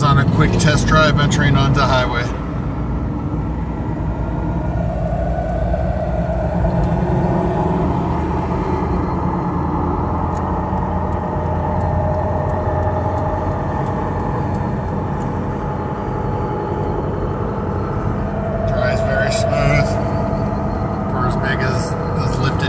is on a quick test drive entering onto highway. Drives very smooth for as big as this lift